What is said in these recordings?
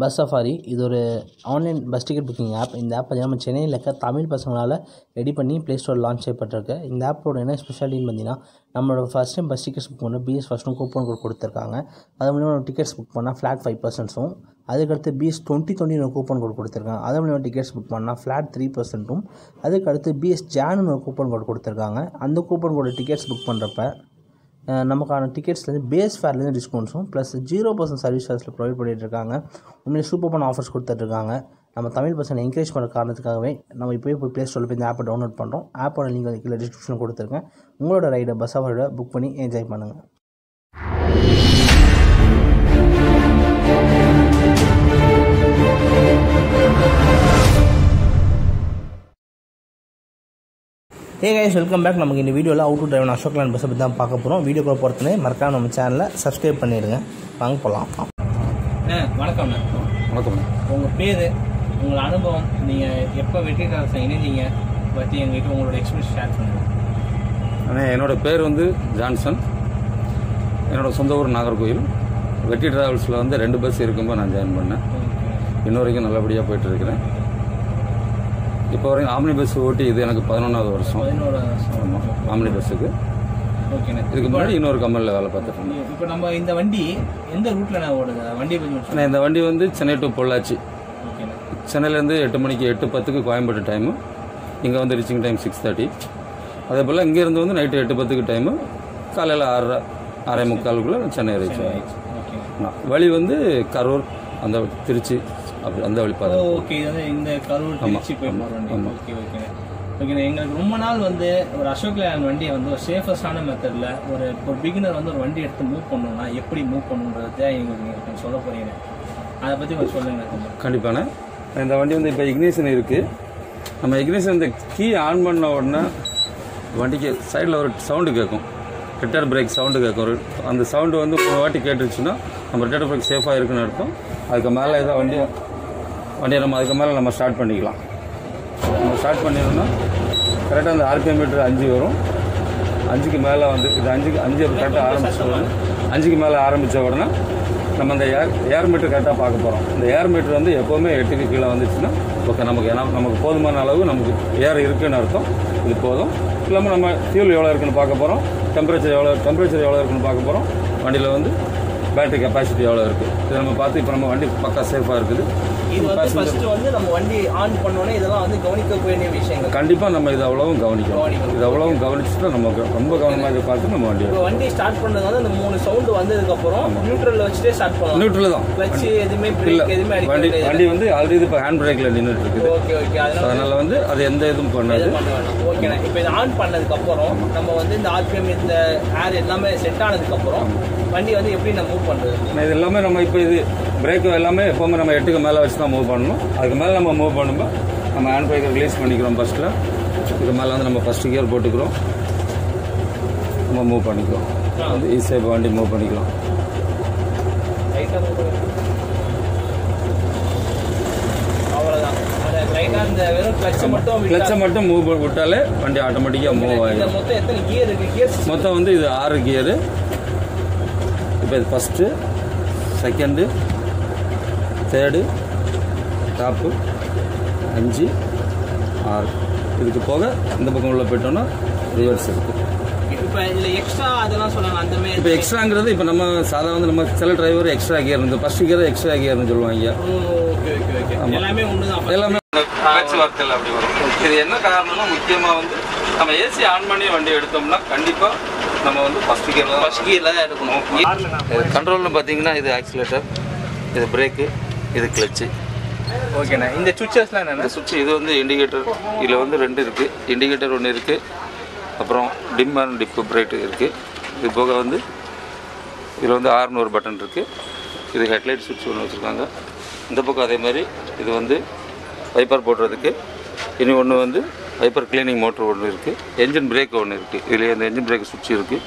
Bus safari இது ஒரு online bus ticket booking app இந்த ஆப் பார்த்தீங்கன்னா நம்ம சென்னையில் இருக்க தமிழ் பசங்களால் ரெடி பண்ணி ப்ளே ஸ்டோர் லான்ச் செய்யப்பட்டிருக்கு. இந்த ஆப்போட என்ன ஸ்பெஷாலிட்டின்னு பார்த்தீங்கன்னா நம்மளோட first time bus tickets book பண்ண பிஎஸ் ஃபஸ்ட்டும் கூப்பன் கோட் கொடுத்துருக்காங்க. அது மூலிமா நம்ம டிக்கெட்ஸ் புக் பண்ணால் ஃப்ளாட் ஃபைவ் பர்சன்ட்ஸும் அதுக்கடுத்து பிஎஸ் டுவெண்ட்டி டுவெண்ட்டி ஒரு கூப்பன் கோட் கொடுத்துருக்காங்க. அது மூலிமா டிக்கெட்ஸ் புக் பண்ணால் ஃப்ளாட் த்ரீ பர்சன்ட்டும் அதுக்கடுத்து பிஎஸ் ஜான்னு ஒரு கூப்பன் கோட் கொடுத்துருக்காங்க. அந்த கூப்பன் கோட் டிக்கெட்ஸ் புக் பண்ணுறப்ப நமக்கான டிக்கெட்ஸ்லேருந்து பேஸ் ஃபேர்லேருந்து டிஸ்கவுண்ட்ஸும் ப்ளஸ் ஜீரோ பர்சன்ட் சர்வீஸ் சார்ஜில் ப்ரொவைட் பண்ணிகிட்டு இருக்காங்க. உண்மையிலே சூப்பர் பண்ண ஆஃபர்ஸ் கொடுத்துட்ருக்காங்க நம்ம தமிழ் பசங்களை என்கரேஜ் பண்ணுற காரணத்துக்காகவே நம்ம இப்போயே போய் ப்ளே ஸ்டோரில் போய் இந்த ஆப்பை டவுன்லோட் பண்ணுறோம் ஆப்போட லிங்க் வந்து கீழே டிஸ்கிரிப்ஷன் கொடுத்துருக்கேன். உங்களோட ரைடை பஸ் அவரோட புக் பண்ணி என்ஜாய் பண்ணுங்கள் ஹே கைஸ் வெல்கம் பேக் நமக்கு இந்த வீடியோவில் out to driven Ashok Leyland பஸ்ஸை பற்றி தான் பார்க்க போகிறோம் வீடியோக்குள்ள பொறுத்தனே மறக்காம நம்ம சேனலை சப்ஸ்கிரைப் பண்ணிடுங்க. வாங்க போகலாம் வணக்கம் வணக்கம் உங்கள் பேர் உங்கள் அனுபவம் நீங்கள் எப்போ வெற்றி டாக்ஸை இணைஞ்சீங்க பற்றி எங்ககிட்ட உங்களோட எக்ஸ்பீரியன்ஸ் ஷேர் பண்ணுங்கள் அண்ணே என்னோட பேர் வந்து ஜான்சன். என்னோட சொந்த ஊர் நாகர்கோயில் வெட்டி டிராவல்ஸில் வந்து ரெண்டு பஸ் இருக்கும்போது நான் ஜாயின் பண்ணேன். இன்ன வரைக்கும் நல்லபடியாக போயிட்டு இருக்கிறேன். இப்போ வரைக்கும் ஆம்னி பஸ் ஓட்டி இது எனக்கு பதினொன்றாவது வருஷம். ஆமாம் ஆம்னி பஸ்ஸுக்கு. இதுக்கு முன்னாடி இன்னொரு கம்பெனியில் வேலை பார்த்துட்டு இருந்தேன். இப்போ நம்ம இந்த வண்டி எந்த ரூட்டில் நான் ஓடுது? வண்டி அண்ணே இந்த வண்டி வந்து சென்னை டு பொள்ளாச்சி. சென்னையிலேருந்து எட்டு மணிக்கு எட்டு பத்துக்கு கோயம்பேடு டைமு இங்கே வந்து ரீச்சிங் டைம் சிக்ஸ் தேர்ட்டி அதே போல் இங்கேருந்து வந்து நைட்டு எட்டு பத்துக்கு டைமு காலையில் ஆறரை ஆறே முக்காலுக்குள்ளே சென்னை ரீச் ஓகே. வழி வந்து கரூர் அந்த திருச்சி. அப்படி அந்த வழி பாதை ஓகே இந்த கரூர் திருச்சி போய் ஆமா. ஓகே ஓகேண்ணே எங்களுக்கு ரொம்ப நாள் வந்து ஒரு அசோக் லேண்ட் வண்டியை வந்து ஒரு சேஃபஸ்டான மெத்தடில் ஒரு ஒரு பிகினர் வந்து ஒரு வண்டி எடுத்து மூவ் பண்ணணும்னா எப்படி மூவ் பண்ணணுன்றத எங்களுக்கு நீங்கள் கொஞ்சம் சொல்ல போறீங்க. அதை பற்றி கொஞ்சம் சொல்லுங்க கொஞ்சம் கண்டிப்பான இந்த வண்டி வந்து இப்போ இக்னிஷன் இருக்குது நம்ம இக்னிஷன் இந்த கீ ஆன் பண்ண உடனே வண்டிக்கு சைடில் ஒரு சவுண்டு கேட்கும். ரிட்டர் பிரேக் சவுண்டு கேட்கும். ஒரு அந்த சவுண்டு வந்து ஒரு வாட்டி கேட்டுருச்சுன்னா நம்ம ரிட்டர் பிரேக் சேஃபாக இருக்குன்னு அர்த்தம். அதுக்கு மேலே ஏதோ வண்டியை வண்டியை நம்ம அதுக்கு மேலே நம்ம ஸ்டார்ட் பண்ணிக்கலாம். நம்ம ஸ்டார்ட் பண்ணிடணும்னா கரெக்டாக அந்த ஆர்பிஎம் மீட்டர் அஞ்சு வரும். அஞ்சுக்கு மேலே வந்து இது அஞ்சுக்கு அஞ்சு கரெக்டாக ஆரம்பிச்ச உடனே அஞ்சுக்கு மேலே ஆரம்பித்த உடனே நம்ம அந்த ஏர் ஏர் மீட்டர் கரெக்டாக பார்க்க போகிறோம் இந்த ஏர் மீட்டர் வந்து எப்போவுமே எட்டுக்கு கீழே வந்துச்சுன்னா ஓகே நமக்கு ஏன்னா நமக்கு போதுமான அளவு நமக்கு ஏர் இருக்குன்னு அர்த்தம். இது போதும். இல்லாமல் நம்ம ஃபியூல் எவ்வளோ இருக்குன்னு பார்க்க போகிறோம் டெம்பரேச்சர் எவ்வளோ டெம்பரேச்சர் எவ்வளோ இருக்குன்னு பார்க்க போகிறோம் வண்டியில் வந்து பேட்டரி கெப்பாசிட்டி எவ்வளோ இருக்குது இதை நம்ம பார்த்து இப்போ நம்ம வண்டி பக்கா சேஃபாக இருக்குது. இது வந்து ஃபர்ஸ்ட் வந்து நம்ம வண்டி ஆன் பண்ணோன்னே இதெல்லாம் வந்து கவனிக்க வேண்டிய விஷயங்கள். கண்டிப்பாக நம்ம இது அவ்வளவும் கவனிக்கணும். இது அவ்வளவும் கவனிச்சுட்டு நம்ம ரொம்ப கவனமாக இதை பார்த்து நம்ம வண்டி வண்டி ஸ்டார்ட் பண்ணது வந்து அந்த மூணு சவுண்ட் வந்ததுக்கு அப்புறம் நியூட்ரல்ல வச்சுட்டே ஸ்டார்ட் பண்ணலாம். நியூட்ரல் தான். கிளட்ச் எதுவுமே பிரேக் எதுவுமே வண்டி வண்டி வந்து ஆல்ரெடி இப்போ ஹேண்ட் பிரேக்ல நின்றுட்டு இருக்குது ஓகே ஓகே அதனால வந்து அது எந்த இதுவும் பண்ணாது. ஓகேண்ணா இப்போ இது ஆன் பண்ணதுக்கு அப்புறம் நம்ம வந்து இந்த ஆர்பிஎம் இந்த ஏர் எல்லாமே செட் ஆனதுக்கு அப்புறம் வண்டி வந்து எப்படி நம்ம மூவ் பண்றது? ஆனா இது எல்லாமே நம்ம இப்போ இது பிரேக் எல்லாமே எப்பவுமே நம்ம எட்டுக்கு மேலே வச்சு தான் மூவ் பண்ணணும். அதுக்கு மேலே நம்ம மூவ் பண்ணும்போது நம்ம ஹேண்ட் பிரேக்கை ரிலீஸ் பண்ணிக்கிறோம் ஃபர்ஸ்ட்டில் இதுக்கு மேலே வந்து நம்ம ஃபர்ஸ்ட் கியர் போட்டுக்கிறோம். நம்ம மூவ் பண்ணிக்கிறோம். வந்து ஈஸியாக வண்டி மூவ் பண்ணிக்கலாம் கிளச்சை மட்டும் மூவ் விட்டாலே வண்டி ஆட்டோமேட்டிக்காக மூவ் ஆகிடும் மொத்தம் வந்து இது ஆறு கியரு இப்போ இது ஃபஸ்ட்டு செகண்டு தேர்டு டாப்பு அஞ்சு ஆறு. இதுக்கு போக இந்த பக்கம் உள்ள போயிட்டோம்னா ரிவர்ஸ் இருக்குது இப்போ இதுல எக்ஸ்ட்ரா அதெல்லாம் சொன்னாங்க அந்த மாதிரி. இப்போ எக்ஸ்ட்ராங்கிறது இப்போ நம்ம சாதா வந்து நம்ம சில டிரைவர் எக்ஸ்ட்ரா கியர் இருந்து ஃபர்ஸ்ட் கியர் எக்ஸ்ட்ரா கியர்னு சொல்லுவாங்க. ஓகே ஓகே ஓகே எல்லாமே எல்லாமே பேச்சுவார்த்தையில் அப்படி வரும். இது என்ன காரணம்னா முக்கியமாக வந்து நம்ம ஏசி ஆன் பண்ணி வண்டி எடுத்தோம்னா கண்டிப்பாக நம்ம வந்து ஃபர்ஸ்ட் கியரில் தான் ஃபர்ஸ்ட் கியர்ல தான் எடுக்கணும். கண்ட்ரோல்னு பார்த்தீங்கன்னா இது ஆக்சிலேட்டர் இது பிரேக்கு இது கிளச்சு ஓகேண்ணா. இந்த சுவிச்சஸ்லாம் என்னென்ன சுவிட்ச் இது வந்து இண்டிகேட்டர் இதில் வந்து ரெண்டு இருக்குது இண்டிகேட்டர் ஒன்று இருக்குது அப்புறம் டிம் அண்ட் டிப்பு பிரேக் இருக்குது இது போக வந்து இதில் வந்து ஆறுநூறு பட்டன் இருக்குது இது ஹெட்லைட் சுவிட்ச் ஒன்று வச்சுருக்காங்க. இந்த பக்கம் அதே மாதிரி இது வந்து வைப்பர் போடுறதுக்கு. இனி ஒன்று வந்து வைப்பர் கிளீனிங் மோட்டர் ஒன்று இருக்குது என்ஜின் பிரேக் ஒன்று இருக்குது இதில் இந்த என்ஜின் பிரேக் சுவிட்ச் இருக்குது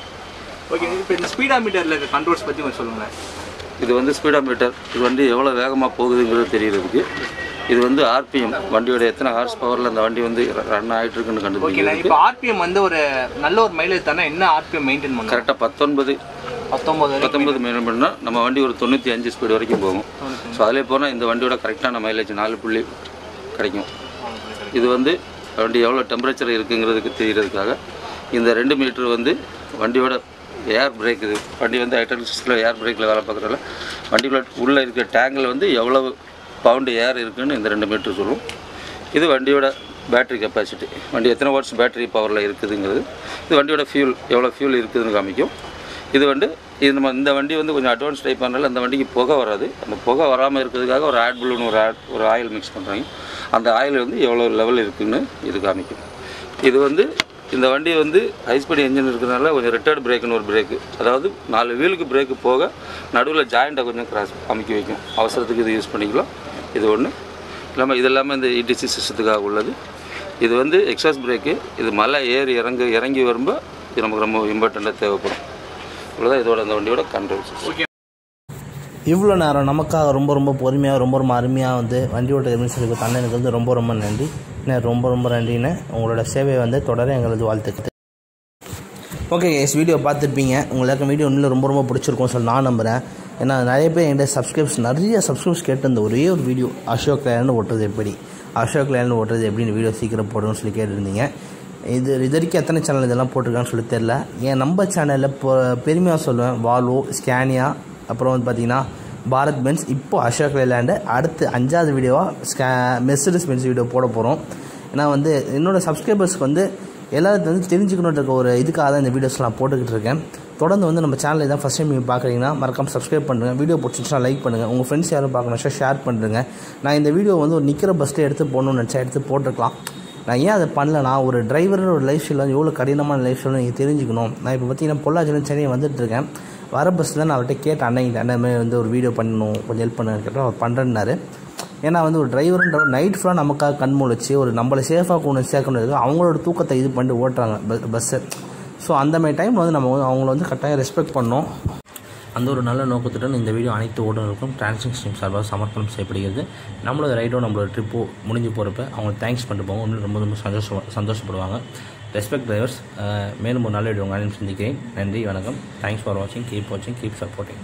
ஓகே இப்போ இந்த ஸ்பீடா மீட்டர்ல இருக்க கண்ட்ரோல்ஸ் பத்தி கொஞ்சம் சொல்லுங்க இது வந்து ஸ்பீடா மீட்டர் இது வண்டி எவ்வளோ வேகமாக போகுதுங்கிறது தெரியறதுக்கு. இது வந்து ஆர்பிஎம் வண்டியோட எத்தனை ஹார்ஸ் பவரில் அந்த வண்டி வந்து ரன் ஆகிட்டு இருக்குன்னு கண்டுபிடிக்கிறது இப்போ ஆர்பிஎம் வந்து ஒரு நல்ல ஒரு மைலேஜ் தானே? என்ன ஆர்பிஎம் மெயின்டைன் பண்ணுங்க கரெக்டாக பத்தொன்பது. பத்தொம்பது பத்தொம்பது மெயின் பண்ணால் நம்ம வண்டி ஒரு தொண்ணூற்றி அஞ்சு ஸ்பீடு வரைக்கும் போகும். ஸோ அதிலே போனால் இந்த வண்டியோட கரெக்டான மைலேஜ் நாலு புள்ளி கிடைக்கும். இது வந்து வண்டி எவ்வளோ டெம்பரேச்சர் இருக்குங்கிறதுக்கு தெரியறதுக்காக இந்த ரெண்டு மீட்ரு வந்து வண்டியோட ஏர் பிரேக் இது. வண்டி வந்து ஹைட்ராலிக்ஸில் ஏர் பிரேக்கில் வேலை பார்க்குறதுல வண்டிக்குள்ள உள்ளே இருக்கிற டேங்கில் வந்து எவ்வளவு பவுண்டு ஏர் இருக்குதுன்னு இந்த ரெண்டு மீட்ரு சொல்லும் இது வண்டியோட பேட்ரி கெப்பாசிட்டி வண்டி எத்தனை வாட்ஸ் பேட்டரி பவரில் இருக்குதுங்கிறது. இது வண்டியோட ஃபியூல் எவ்வளோ ஃபியூல் இருக்குதுன்னு காமிக்கும். இது வந்து இது நம்ம இந்த வண்டி வந்து கொஞ்சம் அட்வான்ஸ் டைப் பண்ணனால அந்த வண்டிக்கு புகை வராது. அந்த புகை வராமல் இருக்கிறதுக்காக ஒரு ஆட் புல்லுன்னு ஒரு ஆட் ஒரு ஆயில் மிக்ஸ் பண்ணுறாங்க அந்த ஆயில் வந்து எவ்வளோ லெவல் இருக்குதுன்னு இது காமிக்கும். இது வந்து இந்த வண்டி வந்து ஹைஸ்பீட் என்ஜின் இருக்கிறதுனால கொஞ்சம் ரிட்டர்ட் பிரேக்குன்னு ஒரு பிரேக்கு அதாவது நாலு வீலுக்கு பிரேக்கு போக நடுவில் ஜாயிண்ட்டை கொஞ்சம் கிராஸ் அமைக்க வைக்கும். அவசரத்துக்கு இது யூஸ் பண்ணிக்கலாம். இது ஒன்று இல்லாமல் இது எல்லாமே இந்த இடிசி சிஸ்டத்துக்காக உள்ளது. இது வந்து எக்ஸாஸ் பிரேக்கு இது மலை ஏறி இறங்கு இறங்கி வரும்போது இது நமக்கு ரொம்ப இம்பார்ட்டண்ட்டாக தேவைப்படும். இவ்வளோதான் இதோட அந்த வண்டியோட கண்ட்ரோல் சிஸ்டம் இவ்வளோ நேரம் நமக்காக ரொம்ப ரொம்ப பொறுமையாக ரொம்ப ரொம்ப அருமையாக வந்து வண்டி ஓட்ட எமிஷனுக்கு அண்ணனுக்கு வந்து ரொம்ப ரொம்ப நன்றி. ரொம்ப ரொம்ப நன்றிண்ணே. உங்களோட சேவை வந்து தொடர எங்களது வாழ்த்துக்கள். ஓகே எஸ் வீடியோ பார்த்துருப்பீங்க. உங்களுக்கு வீடியோ இன்னும் ரொம்ப ரொம்ப பிடிச்சிருக்கும் சொல்லி நான் நம்புகிறேன் ஏன்னா நிறைய பேர் என்கிட்ட சப்ஸ்கிரைப்ஸ் நிறைய சப்ஸ்கிரைப்ஸ் கேட்டிருந்த ஒரே ஒரு வீடியோ அசோக் லேண்ட் ஓட்டுறது எப்படி? அசோக் லேண்ட் ஓட்டுறது எப்படின்னு வீடியோ சீக்கிரம் போடணும்னு சொல்லி கேட்டிருந்தீங்க. இது இது வரைக்கும் எத்தனை சேனல் இதெல்லாம் போட்டிருக்கான்னு சொல்லி தெரில என் நம்ம சேனலில் இப்போ பெருமையாக சொல்லுவேன் வால்வோ ஸ்கேனியா அப்புறம் வந்து பார்த்தீங்கன்னா பாரத் பென்ஸ். இப்போ அசோக் லேண்டு அடுத்து அஞ்சாவது வீடியோவாக ஸ்கே மெர்சிடிஸ் பென்ஸ் வீடியோ போட போகிறோம் ஏன்னா வந்து என்னோடய சப்ஸ்கிரைபர்ஸ்க்கு வந்து எல்லாத்தையும் வந்து தெரிஞ்சுக்கணுன்ற ஒரு இதுக்காக தான் இந்த வீடியோஸ் நான் போட்டுக்கிட்டு இருக்கேன். தொடர்ந்து வந்து நம்ம சேனல் தான் ஃபஸ்ட் டைம் நீங்கள் பார்க்குறீங்கன்னா மறக்காம சப்ஸ்கிரைப் பண்ணுங்கள் வீடியோ பிடிச்சிச்சுன்னா லைக் பண்ணுங்கள் உங்கள் ஃப்ரெண்ட்ஸ் யாரும் பார்க்கணும் ஷேர் பண்ணுறேங்க நான் இந்த வீடியோ வந்து ஒரு நிற்கிற பஸ்ஸில் எடுத்து போடணும்னு நினச்சா எடுத்து போட்டிருக்கலாம். நான் ஏன் அதை பண்ணலனா ஒரு டிரைவரோட லைஃப் ஸ்டைல் வந்து எவ்வளோ கடினமான லைஃப் ஸ்டைல் நீங்கள் தெரிஞ்சுக்கணும். நான் இப்போ பார்த்தீங்கன்னா பொள்ளாச்சியில் சென்னை வந்துட்டுருக்கேன் வர பஸ்ஸில் நான் அவர்கிட்ட கேட்டேன் அண்ணன் அண்ணன் வந்து ஒரு வீடியோ பண்ணணும் கொஞ்சம் ஹெல்ப் பண்ணுன்னு கேட்டோம் அவர் பண்ணுறேன்னாரு ஏன்னா வந்து ஒரு டிரைவருன்ற நைட் ஃபுல்லாக நமக்காக கண் முழிச்சு ஒரு நம்மளை சேஃபாக கொண்டு சேர்க்கணும் அவங்களோட தூக்கத்தை இது பண்ணிட்டு ஓட்டுறாங்க பஸ் பஸ்ஸை ஸோ அந்த மாதிரி டைம் வந்து நம்ம வந்து அவங்கள வந்து கட்டாயம் ரெஸ்பெக்ட் பண்ணோம். அந்த ஒரு நல்ல நோக்கத்துடன் இந்த வீடியோ அனைத்து ஓட்டுநருக்கும் டிரான்சிங் ஸ்ட்ரீம் சார்பாக சமர்ப்பணம் செய்யப்படுகிறது. நம்மளோட ரைடோ நம்மளோட ட்ரிப்போ முடிஞ்சு போகிறப்ப அவங்களுக்கு தேங்க்ஸ் பண்ணிட்டு போவோம் இன்னும் ரொம்ப ரொம்ப சந்தோஷம் சந்தோஷப்படுவாங்க. ரெஸ்பெக்ட் டிரைவர்ஸ் uh, மேலும் ஒரு நாள் வீடியோ உங்கள் சந்திக்கிறேன். நன்றி வணக்கம். தேங்க்ஸ் ஃபார் வாட்சிங் கீப் வாட்சிங் கீப் சப்போர்ட்டிங்